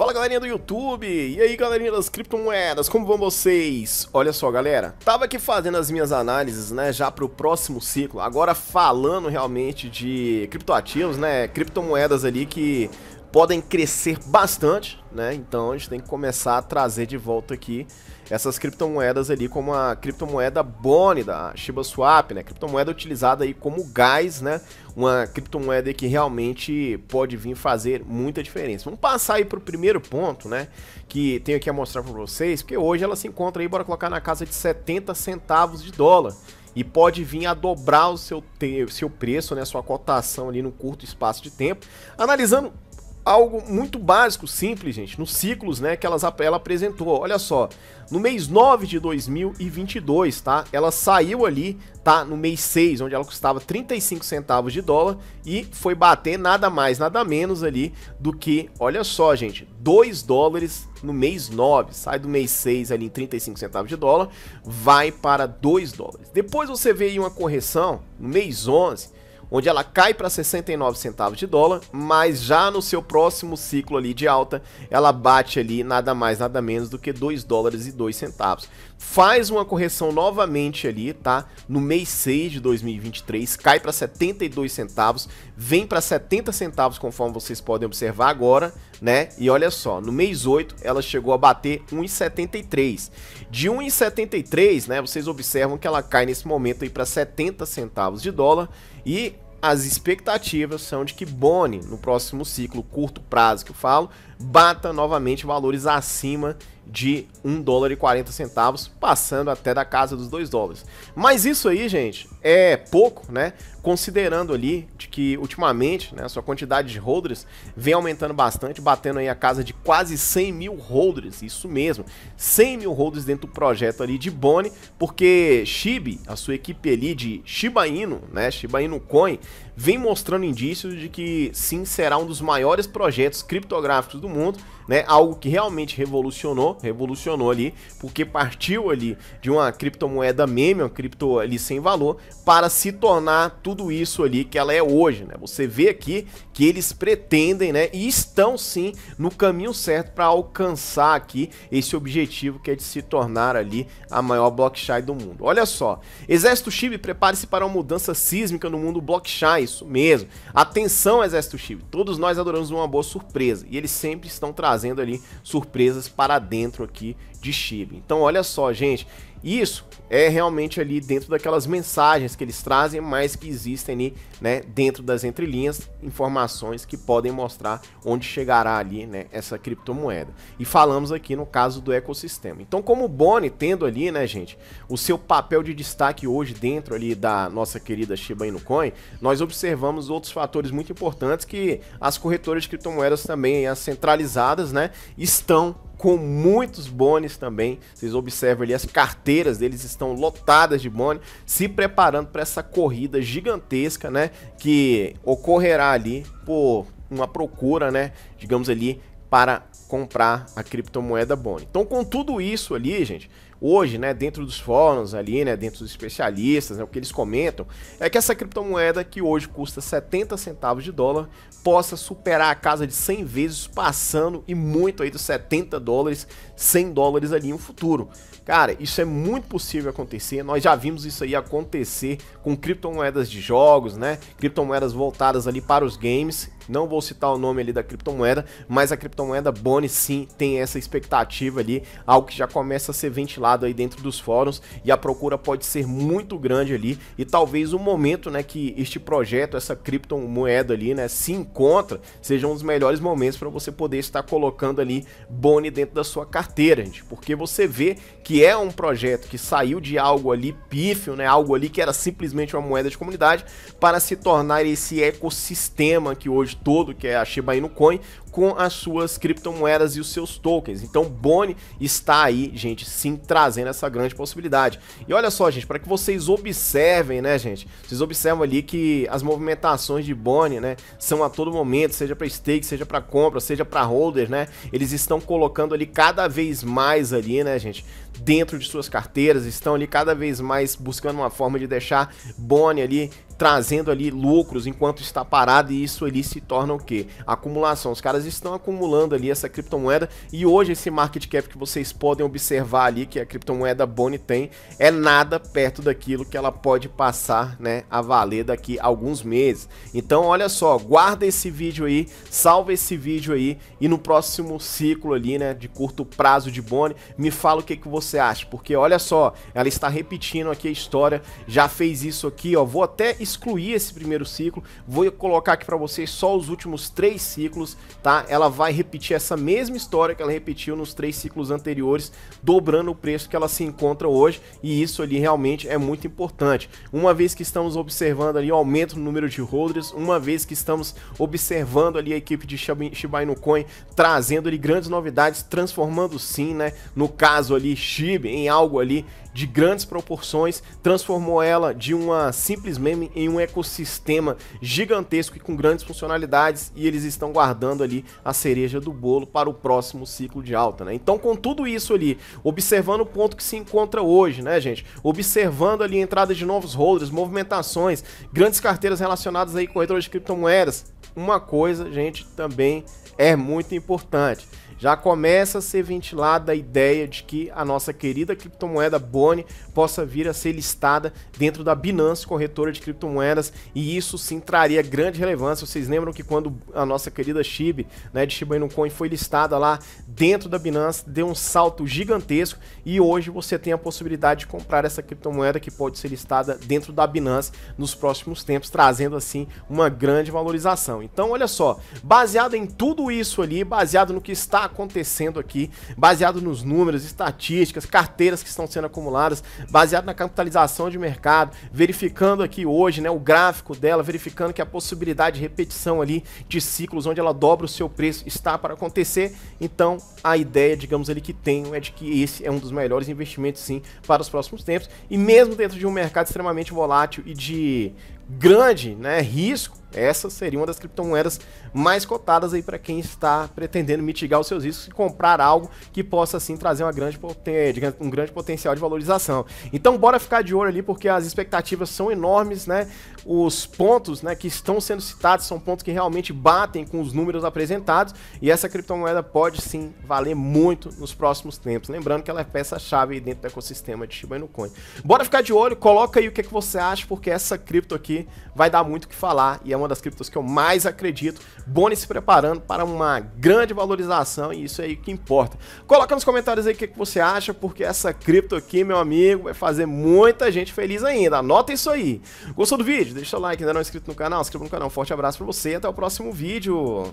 Fala galerinha do YouTube, e aí galerinha das criptomoedas, como vão vocês? Olha só galera, tava aqui fazendo as minhas análises, né, já pro próximo ciclo, agora falando realmente de criptoativos, né, criptomoedas ali que podem crescer bastante, né? Então a gente tem que começar a trazer de volta aqui essas criptomoedas ali como a criptomoeda Boni da Shiba Swap, né? Criptomoeda utilizada aí como gás, né? Uma criptomoeda que realmente pode vir fazer muita diferença. Vamos passar aí para o primeiro ponto, né? Que tenho aqui a mostrar para vocês, porque hoje ela se encontra aí, bora colocar na casa de 70 centavos de dólar e pode vir a dobrar o seu, seu preço, né, sua cotação ali no curto espaço de tempo. Analisando algo muito básico, simples, gente, nos ciclos, né, que elas, ela apresentou. Olha só, no mês 9 de 2022, tá? Ela saiu ali, tá? No mês 6, onde ela custava 35 centavos de dólar e foi bater nada mais, nada menos ali do que, olha só, gente, 2 dólares no mês 9. Sai do mês 6 ali em 35 centavos de dólar, vai para 2 dólares. Depois você vê aí uma correção no mês 11, onde ela cai para 69 centavos de dólar, mas já no seu próximo ciclo ali de alta, ela bate ali nada mais, nada menos do que 2 dólares e 2 centavos. Faz uma correção novamente ali, tá? No mês 6 de 2023, cai para 72 centavos, vem para 70 centavos conforme vocês podem observar agora, né? E olha só, no mês 8 ela chegou a bater 1,73. De 1,73, né, vocês observam que ela cai nesse momento aí para 70 centavos de dólar e as expectativas são de que Boni, no próximo ciclo curto prazo que eu falo, bata novamente valores acima de 1 dólar e 40 centavos, passando até da casa dos 2 dólares. Mas isso aí, gente, é pouco, né? Considerando ali de que ultimamente, né, a sua quantidade de holders vem aumentando bastante, batendo aí a casa de quase 100 mil holders, isso mesmo, 100 mil holders dentro do projeto ali de Boni, porque Shibi, a sua equipe ali de Shiba Inu, né, Shiba Inu Coin, vem mostrando indícios de que sim será um dos maiores projetos criptográficos do mundo, né? Algo que realmente revolucionou, revolucionou ali, porque partiu ali de uma criptomoeda meme, uma cripto ali sem valor, para se tornar tudo isso ali que ela é hoje, né? Você vê aqui que eles pretendem, né, e estão sim no caminho certo para alcançar aqui esse objetivo que é de se tornar ali a maior blockchain do mundo. Olha só, Exército Chibi, prepare-se para uma mudança sísmica no mundo blockchain, isso mesmo. Atenção, Exército Chibi, todos nós adoramos uma boa surpresa e eles sempre estão trazendo ali surpresas para dentro aqui de Chibi. Então, olha só, gente, isso é realmente ali dentro daquelas mensagens que eles trazem, mas que existem ali, né, dentro das entrelinhas, informações que podem mostrar onde chegará ali, né, essa criptomoeda. E falamos aqui no caso do ecossistema. Então, como o Boni tendo ali, né, gente, o seu papel de destaque hoje dentro ali da nossa querida Shiba Inu Coin, nós observamos outros fatores muito importantes que as corretoras de criptomoedas também, as centralizadas, né, estão com muitos bônus também. Vocês observam ali as carteiras deles estão lotadas de bônus, se preparando para essa corrida gigantesca, né, que ocorrerá ali por uma procura, né, digamos ali para comprar a criptomoeda Boni. Então, com tudo isso ali, gente, hoje, né, dentro dos fóruns ali, né, dentro dos especialistas, né, o que eles comentam é que essa criptomoeda que hoje custa 70 centavos de dólar possa superar a casa de 100 vezes, passando e muito aí dos 70 dólares, 100 dólares ali no futuro. Cara, isso é muito possível acontecer. Nós já vimos isso aí acontecer com criptomoedas de jogos, né? Criptomoedas voltadas ali para os games. Não vou citar o nome ali da criptomoeda, mas a criptomoeda Boni sim tem essa expectativa ali, algo que já começa a ser ventilado aí dentro dos fóruns e a procura pode ser muito grande ali e talvez o momento, né, que este projeto, essa criptomoeda ali, né, se encontra, seja um dos melhores momentos para você poder estar colocando ali Boni dentro da sua carteira, gente, porque você vê que é um projeto que saiu de algo ali pífio, né, algo ali que era simplesmente uma moeda de comunidade para se tornar esse ecossistema que hoje todo, que é a Shiba Inu Coin, com as suas criptomoedas e os seus tokens. Então, Boni está aí, gente, sim, trazendo essa grande possibilidade. E olha só, gente, para que vocês observem, né, gente? Vocês observam ali que as movimentações de Boni, né, são a todo momento, seja para stake, seja para compra, seja para holders, né? Eles estão colocando ali cada vez mais ali, né, gente, dentro de suas carteiras, estão ali cada vez mais buscando uma forma de deixar Boni ali trazendo ali lucros enquanto está parado e isso ali se torna o que? Acumulação. Os caras estão acumulando ali essa criptomoeda e hoje esse market cap que vocês podem observar ali que a criptomoeda Boni tem é nada perto daquilo que ela pode passar, né, a valer daqui a alguns meses. Então, olha só, guarda esse vídeo aí, salva esse vídeo aí e no próximo ciclo ali, né, de curto prazo de Boni, me fala o que que você acha, porque olha só, ela está repetindo aqui a história, já fez isso aqui, ó, vou até excluir esse primeiro ciclo, vou colocar aqui para vocês só os últimos três ciclos, tá? Ela vai repetir essa mesma história que ela repetiu nos três ciclos anteriores, dobrando o preço que ela se encontra hoje, e isso ali realmente é muito importante. Uma vez que estamos observando ali o aumento no número de holders, uma vez que estamos observando ali a equipe de Shiba Inu Coin trazendo ali grandes novidades, transformando sim, né, no caso ali Shiba em algo ali de grandes proporções, transformou ela de uma simples meme em um ecossistema gigantesco e com grandes funcionalidades e eles estão guardando ali a cereja do bolo para o próximo ciclo de alta, né? Então, com tudo isso ali, observando o ponto que se encontra hoje, né, gente? Observando ali a entrada de novos holders, movimentações, grandes carteiras relacionadas aí com corretoras de criptomoedas, uma coisa, gente, também é muito importante já começa a ser ventilada a ideia de que a nossa querida criptomoeda Boni possa vir a ser listada dentro da Binance, corretora de criptomoedas, e isso sim traria grande relevância. Vocês lembram que quando a nossa querida SHIB, né, de Shiba Inu Coin, foi listada lá dentro da Binance, deu um salto gigantesco e hoje você tem a possibilidade de comprar essa criptomoeda que pode ser listada dentro da Binance nos próximos tempos, trazendo assim uma grande valorização. Então, olha só, baseado em tudo isso ali, baseado no que está acontecendo aqui, baseado nos números, estatísticas, carteiras que estão sendo acumuladas, baseado na capitalização de mercado, verificando aqui hoje, né, o gráfico dela, verificando que a possibilidade de repetição ali de ciclos onde ela dobra o seu preço está para acontecer. Então, a ideia, digamos ali que tenho é de que esse é um dos melhores investimentos sim para os próximos tempos e mesmo dentro de um mercado extremamente volátil e de grande, né, risco, essa seria uma das criptomoedas mais cotadas aí para quem está pretendendo mitigar os seus riscos e comprar algo que possa assim trazer uma grande um grande potencial de valorização. Então bora ficar de olho ali porque as expectativas são enormes, né? Os pontos, né, que estão sendo citados são pontos que realmente batem com os números apresentados e essa criptomoeda pode sim valer muito nos próximos tempos. Lembrando que ela é peça-chave dentro do ecossistema de Shiba Inu Coin. Bora ficar de olho, coloca aí o que, é que você acha porque essa cripto aqui vai dar muito o que falar e é uma das criptos que eu mais acredito. Boni se preparando para uma grande valorização e isso aí que importa. Coloca nos comentários aí o que, que você acha, porque essa cripto aqui, meu amigo, vai fazer muita gente feliz ainda. Anota isso aí. Gostou do vídeo? Deixa o like, ainda não é inscrito no canal, inscreva no canal. Um forte abraço para você e até o próximo vídeo.